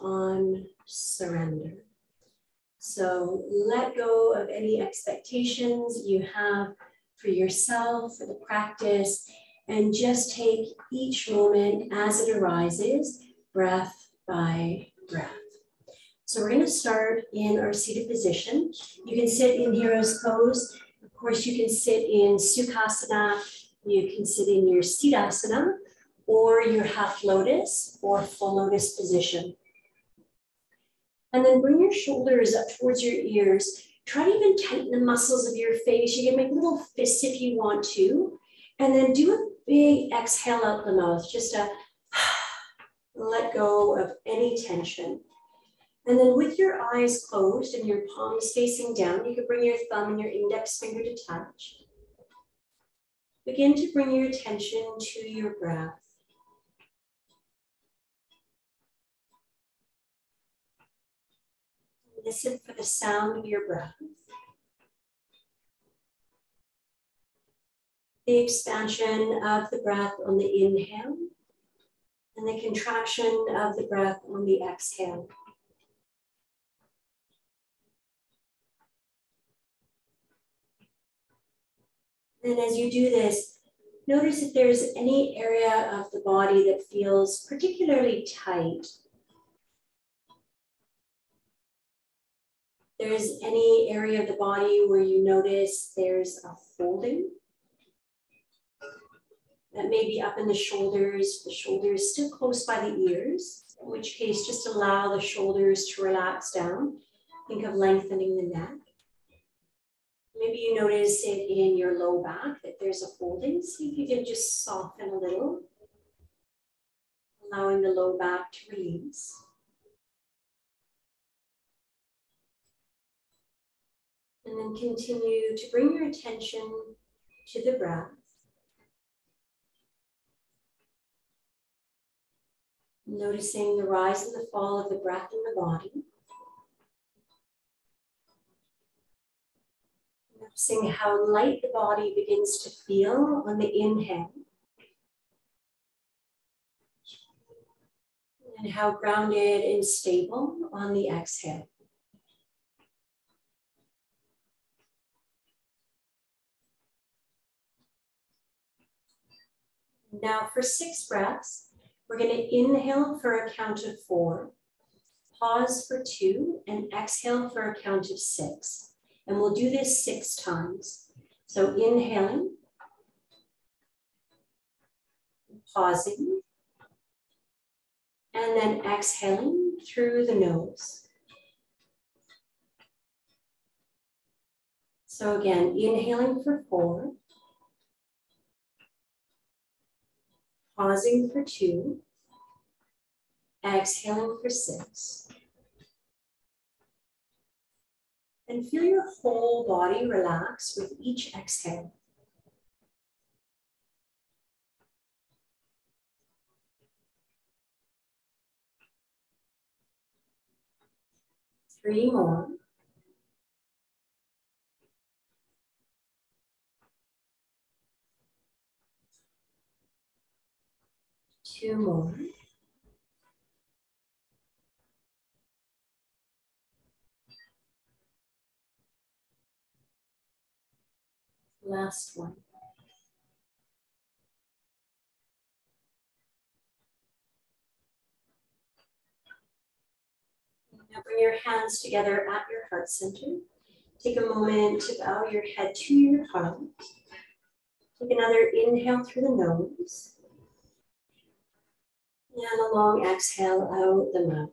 on surrender. So let go of any expectations you have for yourself, for the practice, and just take each moment as it arises, breath by breath. So we're going to start in our seated position. You can sit in hero's pose. Of course, you can sit in Sukhasana. You can sit in your Siddhasana or your half lotus or full lotus position. And then bring your shoulders up towards your ears. Try to even tighten the muscles of your face. You can make little fists if you want to. And then do a big exhale out the mouth, just a let go of any tension. And then with your eyes closed and your palms facing down, you can bring your thumb and your index finger to touch. Begin to bring your attention to your breath. Listen for the sound of your breath. The expansion of the breath on the inhale and the contraction of the breath on the exhale. And as you do this, notice if there's any area of the body that feels particularly tight there's any area of the body where you notice there's a folding. That may be up in the shoulders, the shoulders still close by the ears, in which case just allow the shoulders to relax down. Think of lengthening the neck. Maybe you notice it in your low back that there's a folding. See if you can just soften a little, allowing the low back to release. And then continue to bring your attention to the breath. Noticing the rise and the fall of the breath in the body. Noticing how light the body begins to feel on the inhale. And how grounded and stable on the exhale. Now for six breaths, we're gonna inhale for a count of four, pause for two, and exhale for a count of six. And we'll do this six times. So inhaling, pausing, and then exhaling through the nose. So again, inhaling for four, pausing for two, exhaling for six. And feel your whole body relax with each exhale. Three more. Two more. Last one. Now bring your hands together at your heart center. Take a moment to bow your head to your heart. Take another inhale through the nose. And a long exhale out the mouth.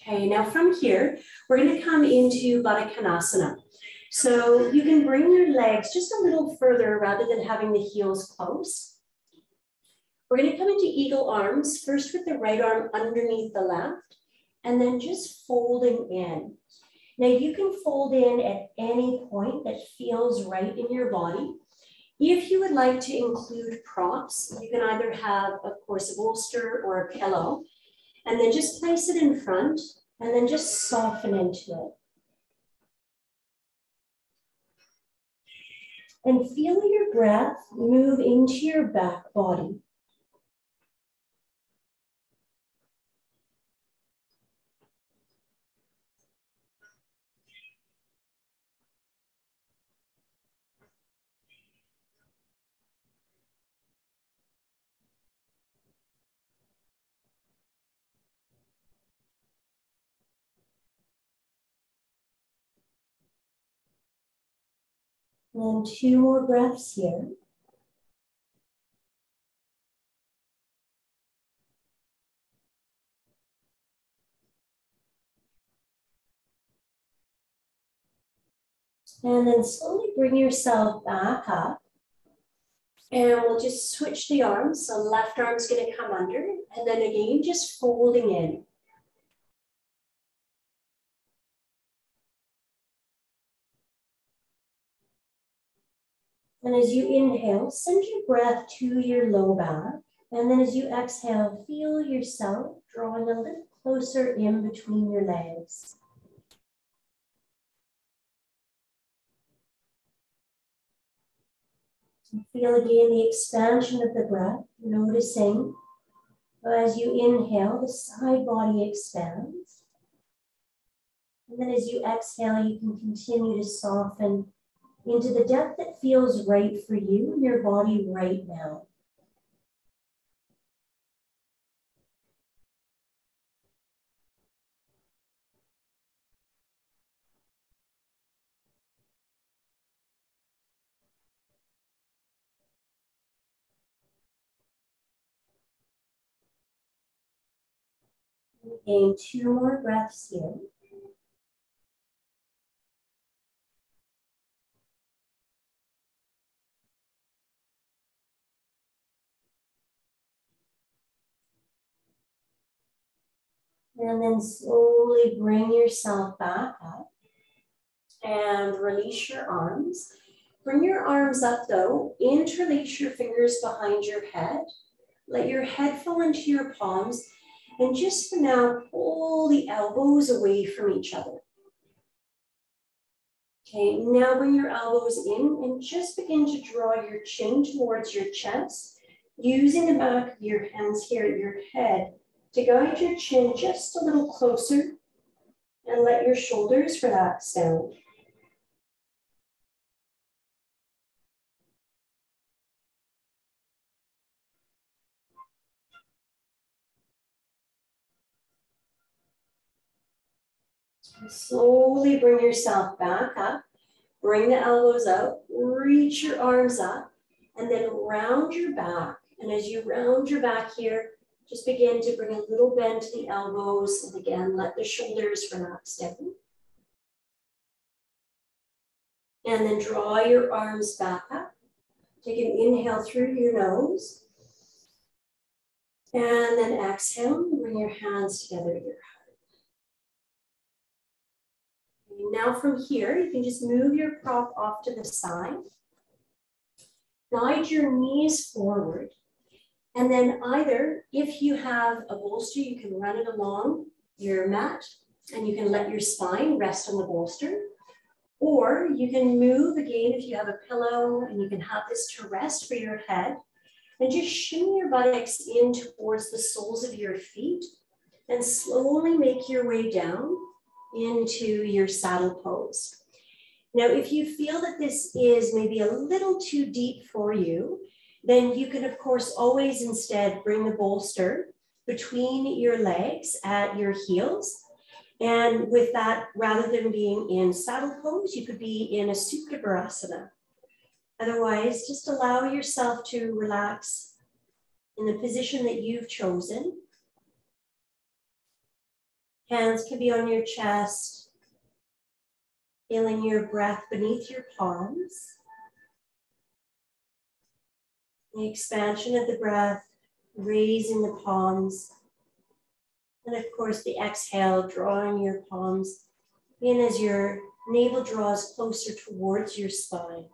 Okay, now from here, we're going to come into Baddha Konasana. So you can bring your legs just a little further rather than having the heels close. We're going to come into eagle arms, first with the right arm underneath the left, and then just folding in. Now you can fold in at any point that feels right in your body. If you would like to include props, you can either have, of course, a bolster or a pillow, and then just place it in front and then just soften into it. And feel your breath move into your back body. And two more breaths here. And then slowly bring yourself back up. And we'll just switch the arms. So left arm's gonna come under, and then again, just folding in. And as you inhale, send your breath to your low back. And then as you exhale, feel yourself drawing a little closer in between your legs. feel again the expansion of the breath, noticing uh, as you inhale, the side body expands. And then as you exhale, you can continue to soften into the depth that feels right for you, and your body right now. Gain two more breaths here. And then slowly bring yourself back up and release your arms. Bring your arms up though, interlace your fingers behind your head. Let your head fall into your palms. And just for now, pull the elbows away from each other. Okay, now bring your elbows in and just begin to draw your chin towards your chest, using the back of your hands here at your head to guide your chin just a little closer and let your shoulders relax down. Slowly bring yourself back up. Bring the elbows out, reach your arms up, and then round your back. And as you round your back here, just begin to bring a little bend to the elbows and again, let the shoulders relax down. And then draw your arms back up. Take an inhale through your nose. And then exhale, bring your hands together at your heart. Now from here, you can just move your prop off to the side. Guide your knees forward and then either if you have a bolster, you can run it along your mat and you can let your spine rest on the bolster. Or you can move again if you have a pillow and you can have this to rest for your head. And just shimmy your buttocks in towards the soles of your feet and slowly make your way down into your saddle pose. Now, if you feel that this is maybe a little too deep for you, then you can, of course, always instead bring the bolster between your legs at your heels. And with that, rather than being in saddle pose, you could be in a Supta Virasana. Otherwise, just allow yourself to relax in the position that you've chosen. Hands can be on your chest, feeling your breath beneath your palms. The expansion of the breath, raising the palms. And of course, the exhale, drawing your palms in as your navel draws closer towards your spine.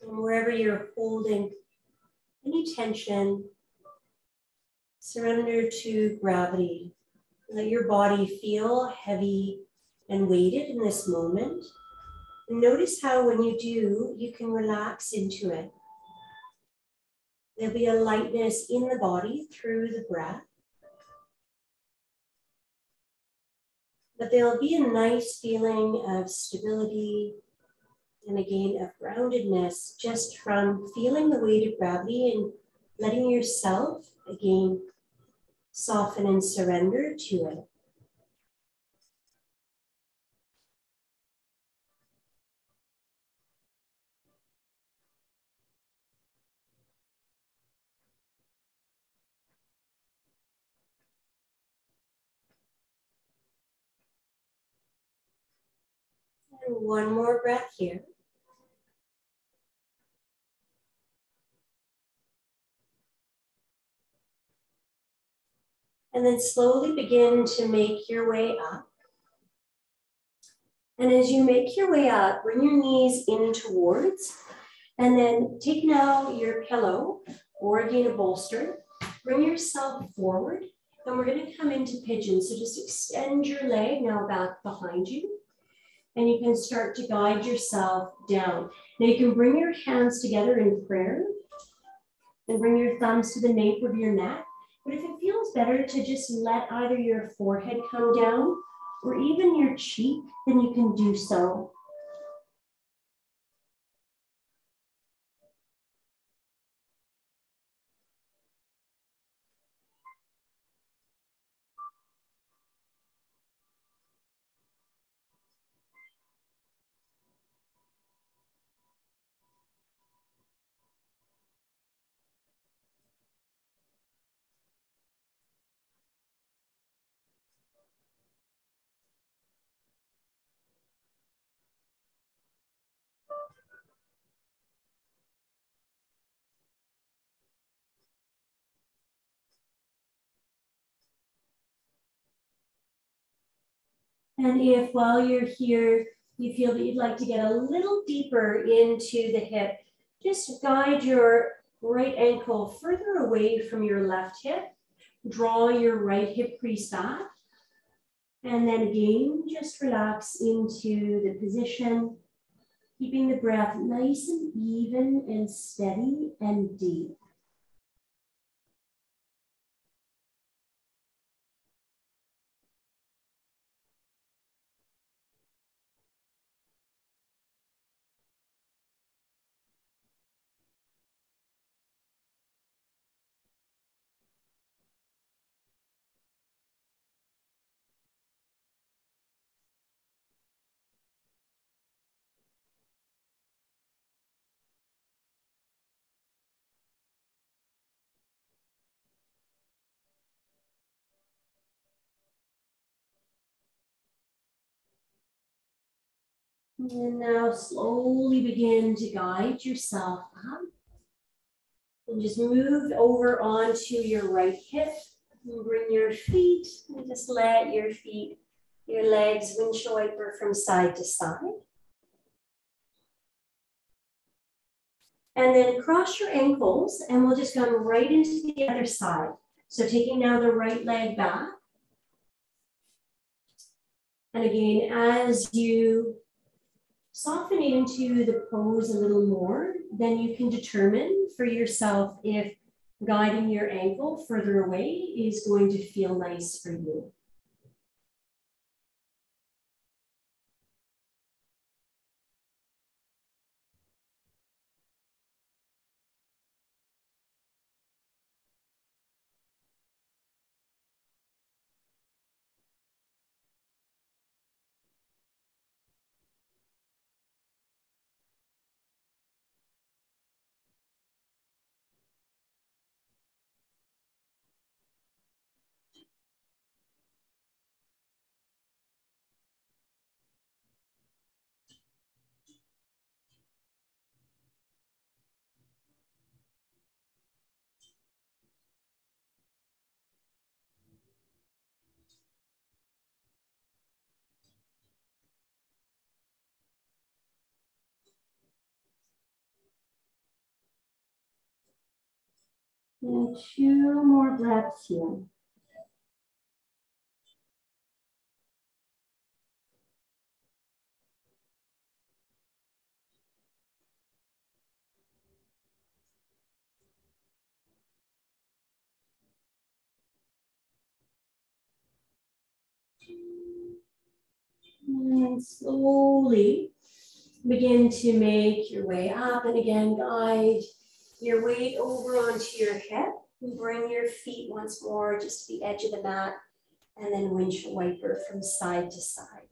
And wherever you're holding any tension, surrender to gravity. Let your body feel heavy and weighted in this moment. And notice how when you do, you can relax into it. There'll be a lightness in the body through the breath. But there'll be a nice feeling of stability and again of groundedness just from feeling the weight of gravity and letting yourself again soften and surrender to it. And one more breath here. And then slowly begin to make your way up. And as you make your way up, bring your knees in towards, and then take now your pillow or again a bolster, bring yourself forward, and we're gonna come into pigeon. So just extend your leg now back behind you, and you can start to guide yourself down. Now you can bring your hands together in prayer, and bring your thumbs to the nape of your neck, but if it feels better to just let either your forehead come down or even your cheek, then you can do so. And if while you're here, you feel that you'd like to get a little deeper into the hip, just guide your right ankle further away from your left hip. Draw your right hip crease back. And then again, just relax into the position, keeping the breath nice and even and steady and deep. And now slowly begin to guide yourself up. And just move over onto your right hip. And bring your feet and just let your feet, your legs windshield wiper from side to side. And then cross your ankles and we'll just come right into the other side. So taking now the right leg back. And again, as you soften into the pose a little more, then you can determine for yourself if guiding your ankle further away is going to feel nice for you. And two more breaths here. And slowly begin to make your way up and again guide your weight over onto your hip And Bring your feet once more just to the edge of the mat and then windshield wiper from side to side.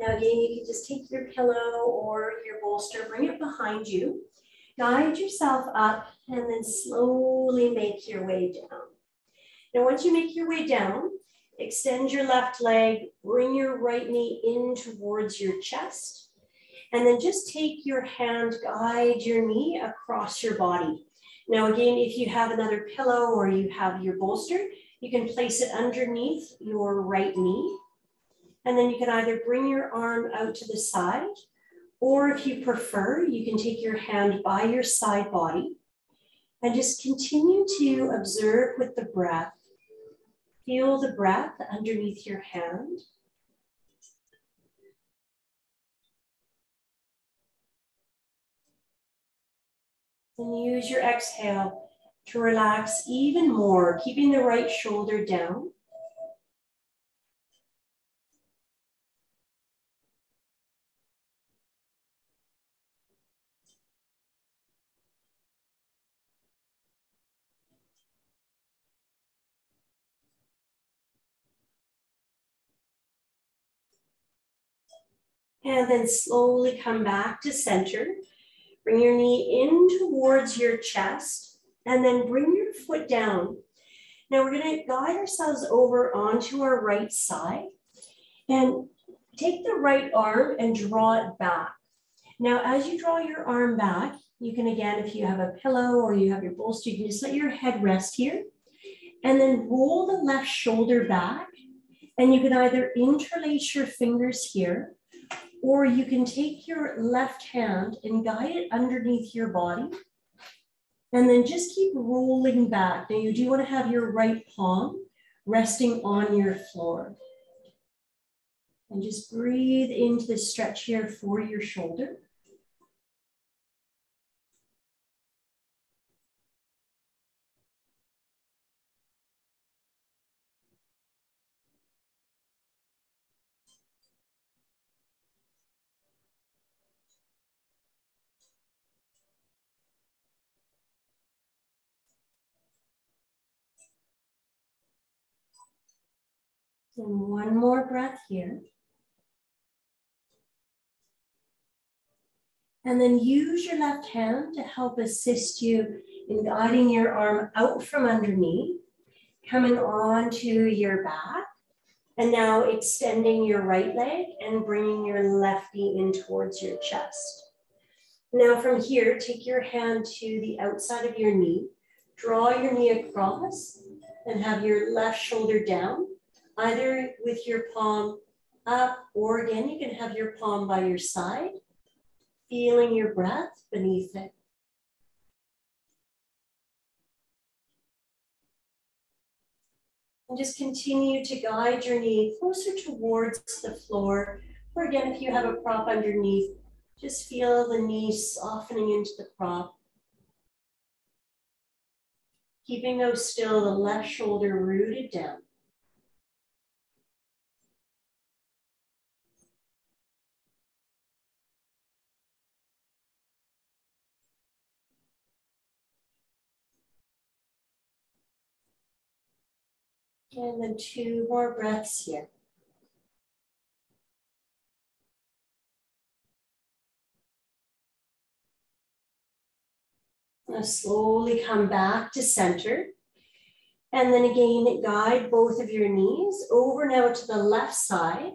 Now again, you can just take your pillow or your bolster, bring it behind you, guide yourself up and then slowly make your way down. Now once you make your way down, extend your left leg, bring your right knee in towards your chest, and then just take your hand, guide your knee across your body. Now again, if you have another pillow or you have your bolster, you can place it underneath your right knee and then you can either bring your arm out to the side, or if you prefer, you can take your hand by your side body and just continue to observe with the breath. Feel the breath underneath your hand. And use your exhale to relax even more, keeping the right shoulder down. And then slowly come back to center. Bring your knee in towards your chest and then bring your foot down. Now we're gonna guide ourselves over onto our right side and take the right arm and draw it back. Now, as you draw your arm back, you can again, if you have a pillow or you have your bolster, you can just let your head rest here and then roll the left shoulder back. And you can either interlace your fingers here or you can take your left hand and guide it underneath your body. And then just keep rolling back. Now you do want to have your right palm resting on your floor. And just breathe into the stretch here for your shoulder. And one more breath here. And then use your left hand to help assist you in guiding your arm out from underneath, coming onto your back. And now extending your right leg and bringing your left knee in towards your chest. Now from here, take your hand to the outside of your knee, draw your knee across and have your left shoulder down either with your palm up or again, you can have your palm by your side, feeling your breath beneath it. And just continue to guide your knee closer towards the floor. Or again, if you have a prop underneath, just feel the knee softening into the prop. Keeping those still, the left shoulder rooted down. And then two more breaths here. Now slowly come back to center. And then again, guide both of your knees over now to the left side.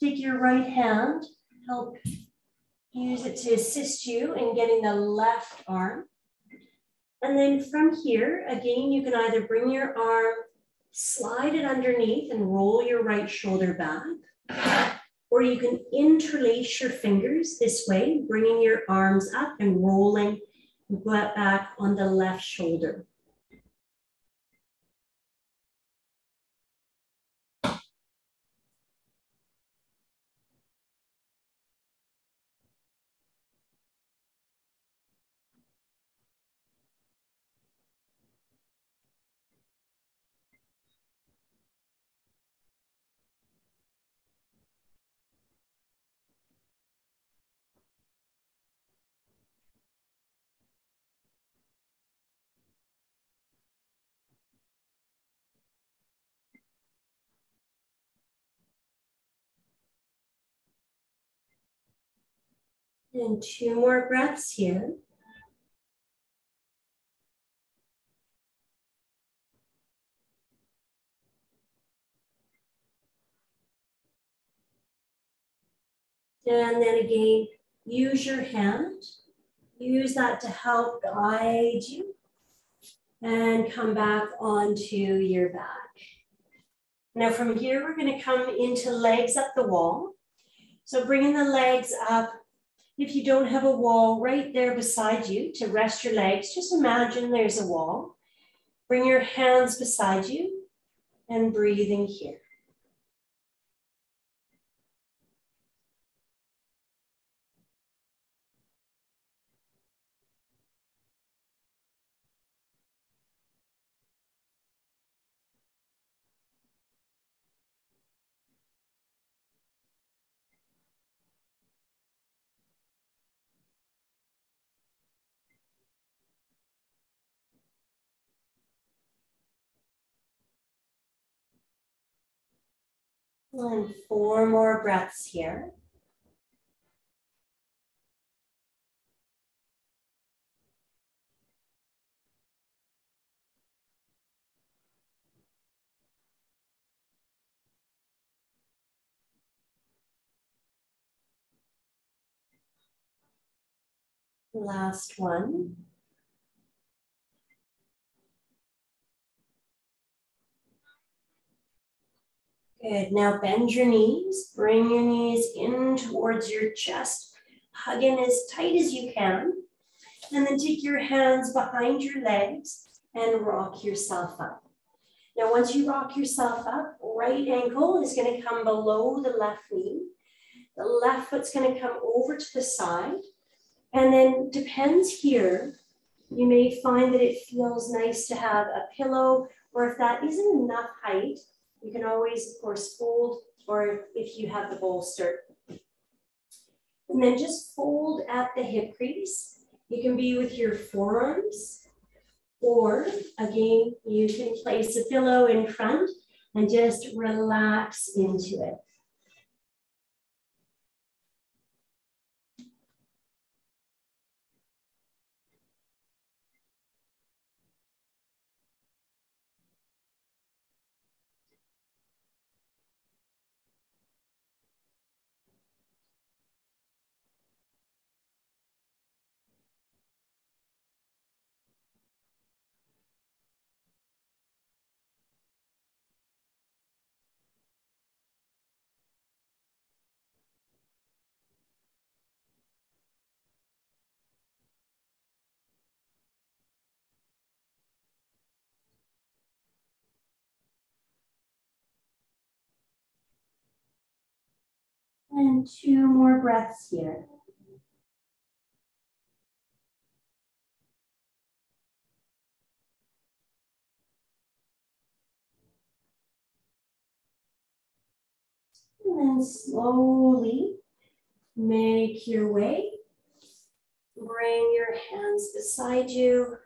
Take your right hand, help use it to assist you in getting the left arm. And then from here, again, you can either bring your arm slide it underneath and roll your right shoulder back. Or you can interlace your fingers this way, bringing your arms up and rolling back on the left shoulder. And two more breaths here. And then again, use your hand. Use that to help guide you. And come back onto your back. Now from here, we're gonna come into legs up the wall. So bringing the legs up. If you don't have a wall right there beside you to rest your legs, just imagine there's a wall. Bring your hands beside you and breathing here. And four more breaths here. Last one. Good. Now bend your knees. Bring your knees in towards your chest. Hug in as tight as you can. And then take your hands behind your legs and rock yourself up. Now, once you rock yourself up, right ankle is going to come below the left knee. The left foot's going to come over to the side. And then depends here, you may find that it feels nice to have a pillow, or if that isn't enough height, you can always, of course, fold, or if you have the bolster. And then just fold at the hip crease. You can be with your forearms, or again, you can place a pillow in front and just relax into it. And two more breaths here. And then slowly make your way. Bring your hands beside you.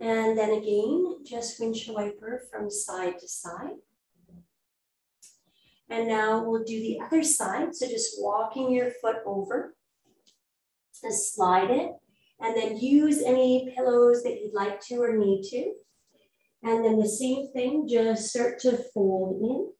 And then again, just windshield wiper from side to side. And now we'll do the other side. So just walking your foot over and slide it. And then use any pillows that you'd like to or need to. And then the same thing, just start to fold in.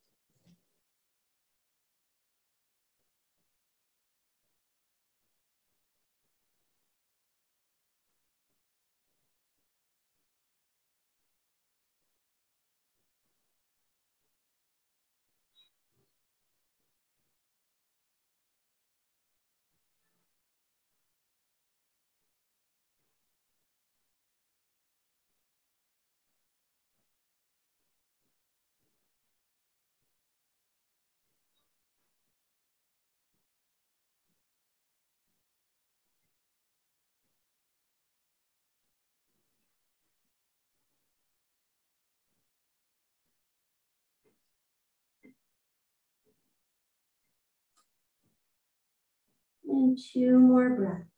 And two more breaths.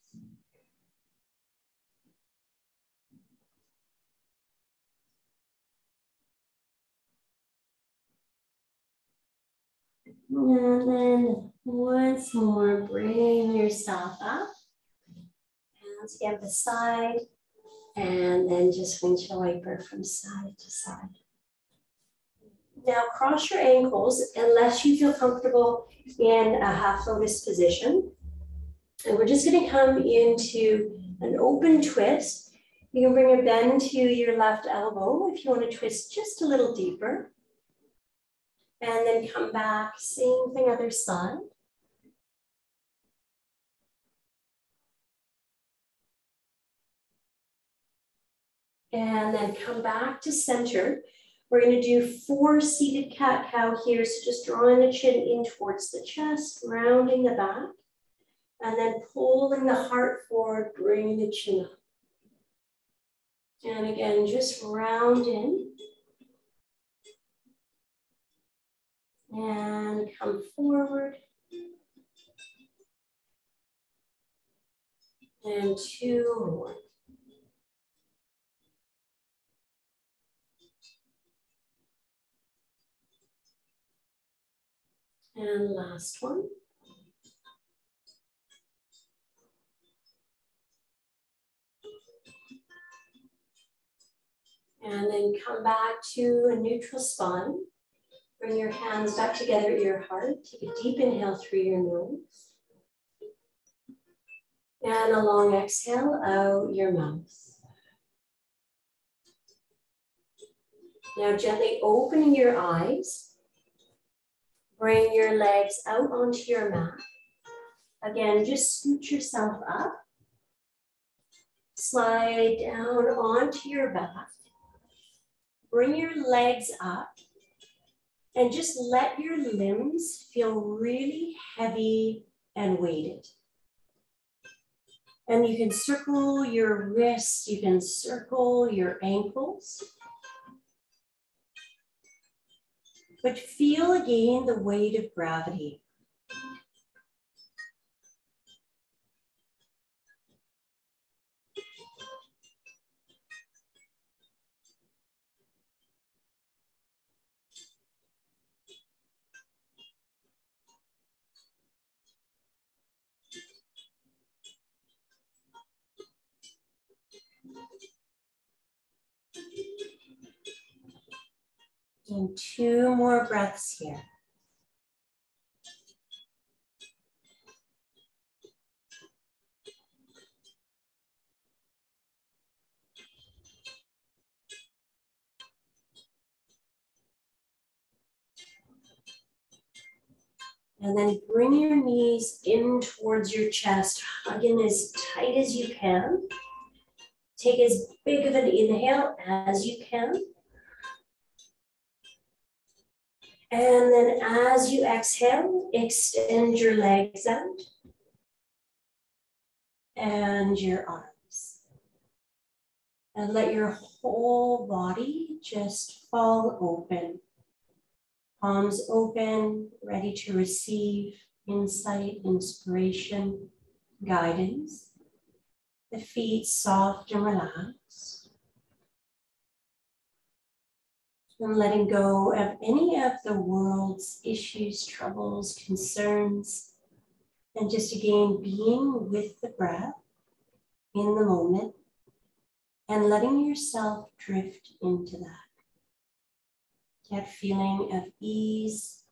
And then once more, bring yourself up. Again, the side, and then just windshield wiper from side to side. Now cross your ankles unless you feel comfortable in a half lotus position. And we're just gonna come into an open twist. You can bring a bend to your left elbow if you wanna twist just a little deeper. And then come back, same thing other side. And then come back to center. We're gonna do four seated cat-cow here. So just drawing the chin in towards the chest, rounding the back, and then pulling the heart forward, bringing the chin up. And again, just round in. And come forward. And two more. And last one. And then come back to a neutral spine. Bring your hands back together at your heart. Take a deep inhale through your nose. And a long exhale out your mouth. Now gently opening your eyes Bring your legs out onto your mat. Again, just scoot yourself up. Slide down onto your back. Bring your legs up and just let your limbs feel really heavy and weighted. And you can circle your wrists, you can circle your ankles. but feel again the weight of gravity. And two more breaths here. And then bring your knees in towards your chest, hugging as tight as you can. Take as big of an inhale as you can. And then as you exhale, extend your legs out and your arms. And let your whole body just fall open. Palms open, ready to receive insight, inspiration, guidance. The feet soft and relaxed. And letting go of any of the world's issues, troubles, concerns, and just again being with the breath in the moment and letting yourself drift into that. That feeling of ease